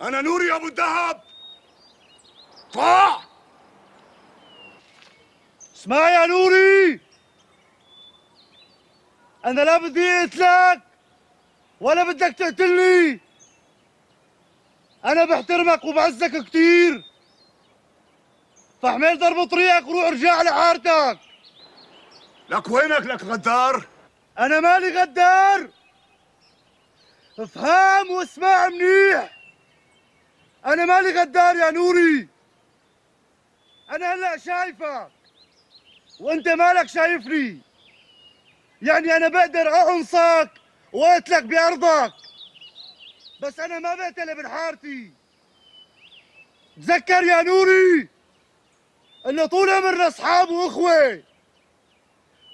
أنا نوري أبو الذهب طلع اسمع يا نوري! أنا لا بدي إقتلك ولا بدك تقتلني. أنا بحترمك وبعزك كتير. فحمل ضرب طريقك وروح ارجع لحارتك. لك وينك لك غدار؟ أنا مالي غدار. افهم واسمع منيح. أنا مالي غدار يا نوري. أنا هلأ شايفك وأنت مالك شايفني. يعني أنا بقدر أعنصك واقتلك بأرضك. بس أنا ما بقتل ابن حارتي. تذكر يا نوري إنه طول عمرنا أصحاب وأخوة.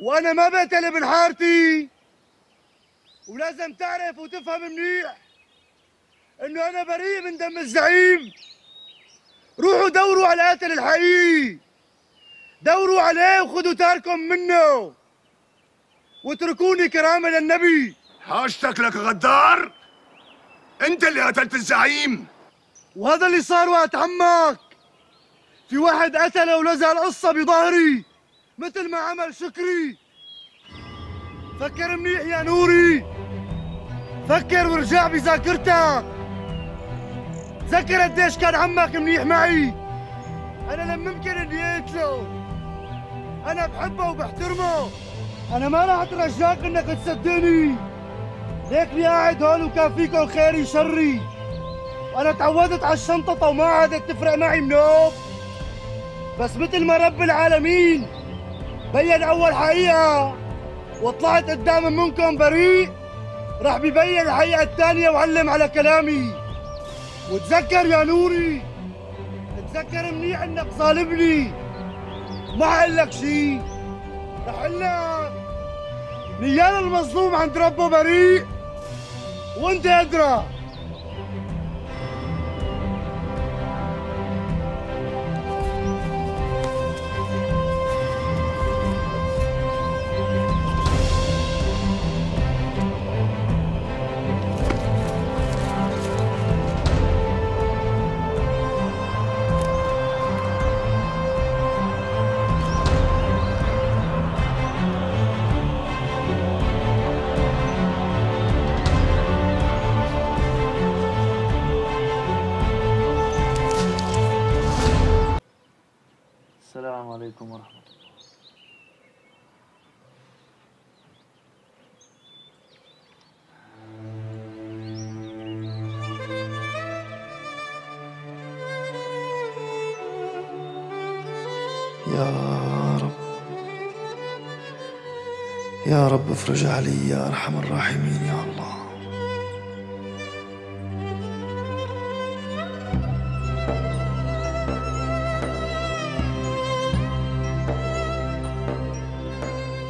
وأنا ما بقتل ابن حارتي. ولازم تعرف وتفهم منيح. إنه أنا بريء من دم الزعيم. روحوا دوروا على القاتل الحقيقي. دوروا عليه وخذوا تاركم منه. واتركوني كرامة للنبي. حاجتك لك غدار؟ أنت اللي قتلت الزعيم. وهذا اللي صار وقت عمك في واحد قتله ولزق القصة بظهري. مثل ما عمل شكري. فكر منيح يا نوري. فكر ورجع بذاكرتك. تذكر قديش كان عمك منيح معي؟ أنا لم ممكن اني اقتله أنا بحبه وبحترمه. أنا ما راح أترجاك إنك تصدقني. ليكني قاعد هون وكان فيكم خيري شري أنا تعودت على الشنطة وما عادت تفرق معي منوب. بس مثل ما رب العالمين بين أول حقيقة وطلعت قدام منكم بريء راح ببين الحقيقة الثانية وعلم على كلامي. وتذكر يا نوري؟ تذكر منيح إنك صالبني ما حقول لك شي. رح لك. نيال المظلوم عند ربه بريء. وأنت أدرى. يا رب. يا رب افرج علي يا أرحم الراحمين يا الله.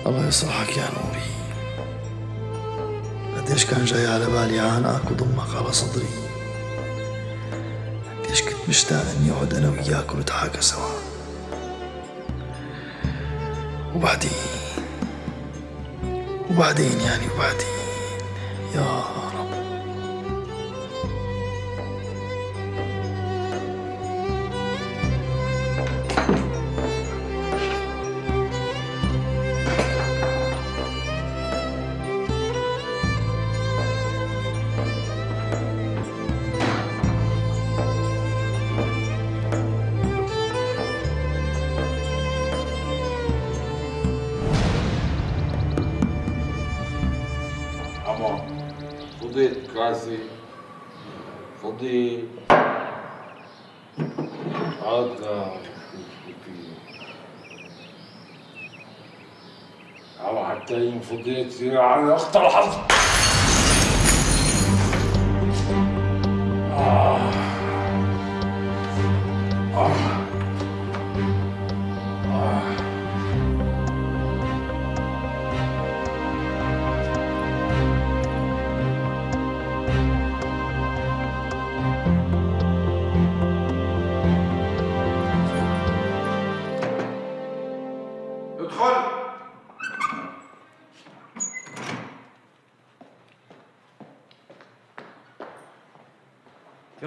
الله يصلحك يا نوري. قديش كان جاي على بالي عانقك وضمك على صدري. قديش كنت مشتاق إني أقعد أنا وياك ونتحاكى سوا. وبعدين؟ وبعدين يعني وبعدين؟ يا كاسي فضي هذا أو حتى ينفضيت على أخت الحظ. آه. آه.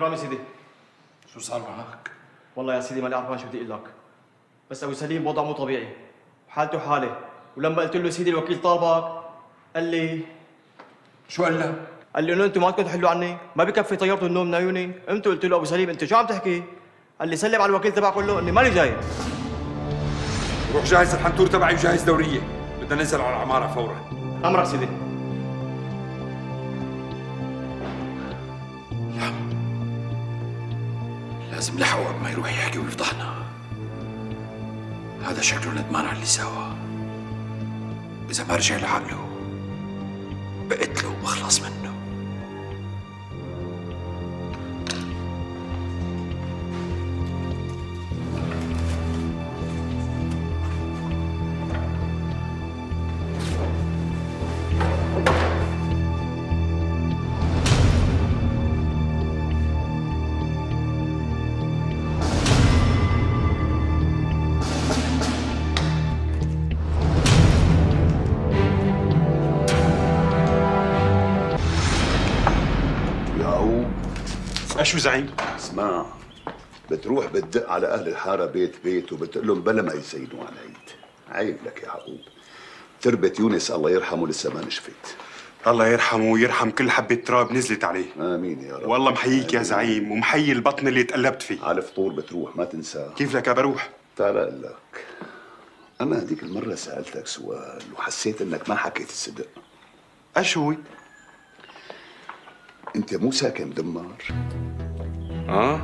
في رامي سيدي؟ شو صار معك؟ والله يا سيدي ماني عارفان شو بدي أقول لك. بس أبو سليم بوضع مو طبيعي. حالته حالة. ولما قلت له سيدي الوكيل طالبك قال لي شو قال لك؟ قال لي إنه أنتم ما بدكم تحلوا عني. ما بكفي طيرتوا النوم من عيوني قمت قلت له أبو سليم أنت شو عم تحكي؟ قال لي سلم على الوكيل تبعك قول له إني ماني جاي روح جهز الحنطور تبعي وجهز دورية. بدنا ننزل على العماره فورا. أمرك سيدي. لازم نلحقه قبل ما يروح يحكي ويفضحنا. هذا شكله ندمان على اللي سواه إذا ما رجع لعقله بقتله وبخلص منه. شو زعيم؟ اسمع بتروح بتدق على أهل الحارة بيت بيت وبتقول لهم بلا ما يزينوا على العيد عيب لك يا يعقوب تربة يونس الله يرحمه لسه ما نشفت. الله يرحمه ويرحم كل حبة تراب نزلت عليه. آمين يا رب. والله محييك يا زعيم ومحيي البطن اللي تقلبت فيه. على الفطور بتروح ما تنسى. كيف لك بروح؟ تعال أقول لك أنا هذيك المرة سألتك سؤال وحسيت إنك ما حكيت الصدق. هو؟ أنت مو ساكن دمار؟ آه؟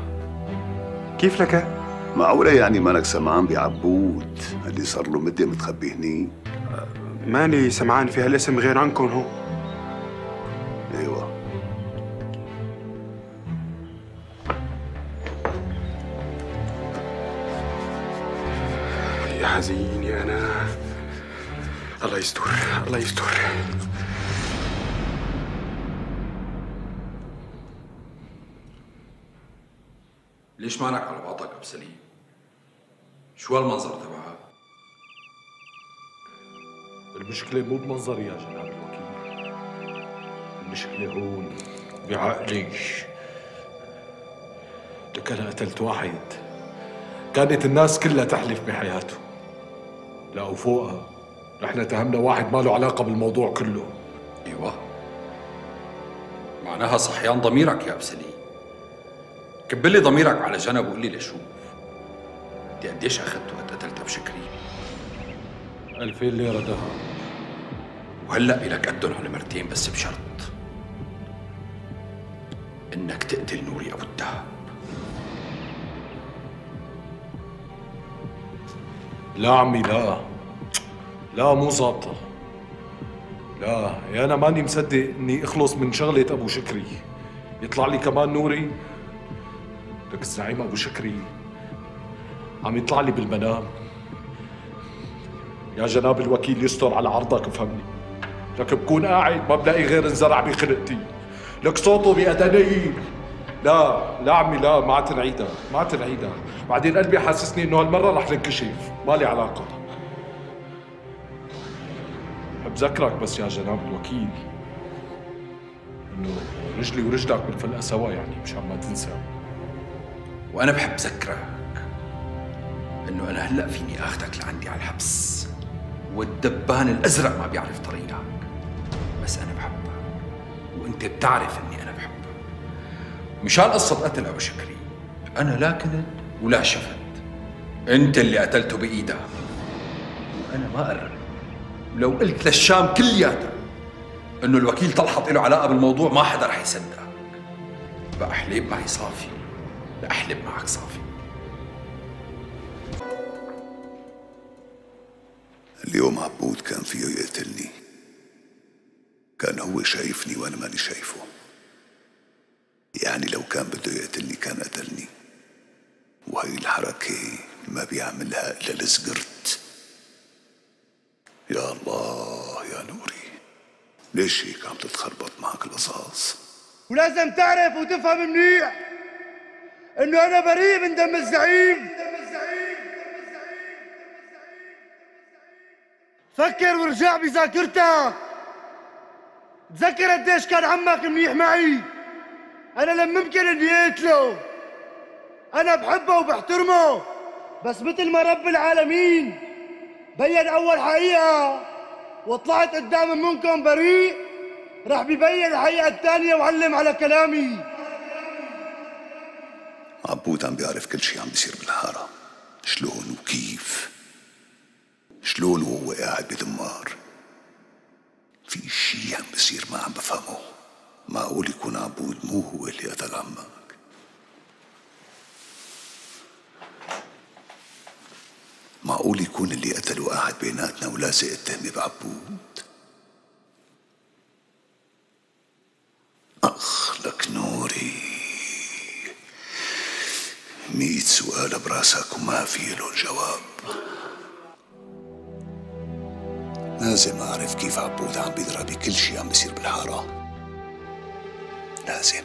كيف لك؟ معقولة يعني مانك سمعان بعبود؟ اللي صار له مدة متخبي هني؟ ماني سمعان في هالاسم غير عنكم هو. أيوه. يا حزيني أنا. الله يستر الله يستر. ليش مالك على بعضك ابو سليم؟ شو هالمنظر تبعها؟ المشكلة مو بمنظري يا جناب الوكيل. المشكلة هون بعقلي لك أنا قتلت واحد. كانت الناس كلها تحلف بحياته. لا وفوقها. نحن تهمنا واحد ما له علاقة بالموضوع كله. إيوه. معناها صحيان ضميرك يا ابو سليم كبلي ضميرك على جنب وقول لي لشوف انت قديش اخذت وقت قتلتها بشكري؟ ألفين ليرة ذهب وهلأ إلك قدهم على مرتين بس بشرط. إنك تقتل نوري أبو الدهب. لا عمي لا. لا مو ظابطة. لا يا أنا ماني مصدق إني أخلص من شغلة أبو شكري. يطلع لي كمان نوري لك الزعيم أبو شكري. عم يطلع لي بالمنام. يا جناب الوكيل يستر على عرضك وفهمني لك بكون قاعد ما بلاقي غير انزرع بخلقتي لك صوته بأذني. لا لا عمي لا ما عاد نعيدها ما عاد نعيدها بعدين قلبي حاسسني إنه هالمرة رح ننكشف. ما لي علاقة. بذكرك بس يا جناب الوكيل إنه رجلي ورجلك بالفلقة سوا يعني مشان ما تنسى. وأنا بحب ذكرك إنه أنا هلأ فيني آخذك لعندي على الحبس. والدبان الأزرق ما بيعرف طريقك. بس أنا بحبك. وأنت بتعرف إني أنا بحبك. مشان قصة قتل ابو شكري أنا لا كنت ولا شفت. أنت اللي قتلته بإيدك. وأنا ما قررت. ولو قلت للشام كلياتها إنه الوكيل طلحت له علاقة بالموضوع ما حدا رح يصدقك. بقى حليب معي صافي لا أحلب معك صافي. اليوم عبود كان فيه يقتلني. كان هو شايفني وأنا ماني شايفه. يعني لو كان بده يقتلني كان قتلني. وهي الحركة ما بيعملها إلا الزقرت يا الله يا نوري. ليش هيك عم تتخربط معك القصاص؟ ولازم تعرف وتفهم منيح. إنه أنا بريء من دم الزعيم. فكر وارجع بذاكرتك. تذكر قديش كان عمك منيح معي؟ أنا لما ممكن إني أقتله. أنا بحبه وبحترمه. بس مثل ما رب العالمين بين أول حقيقة وطلعت قدام منكم بريء رح بيبين الحقيقة الثانية وعلم على كلامي. عبود عم بيعرف كل شي عم بيصير بالحارة. شلون وكيف؟ شلون وهو قاعد بدمار؟ في شي عم بيصير ما عم بفهمه. معقول يكون عبود مو هو اللي قتل عمك؟ معقول يكون اللي قتله قاعد بيناتنا ولازق التهمة بعبود؟ أخ لك نوري ميت سؤال براسك وما في له جواب لازم أعرف كيف عبود عم بيدرى بكل شي عم بيصير بالحارة. لازم.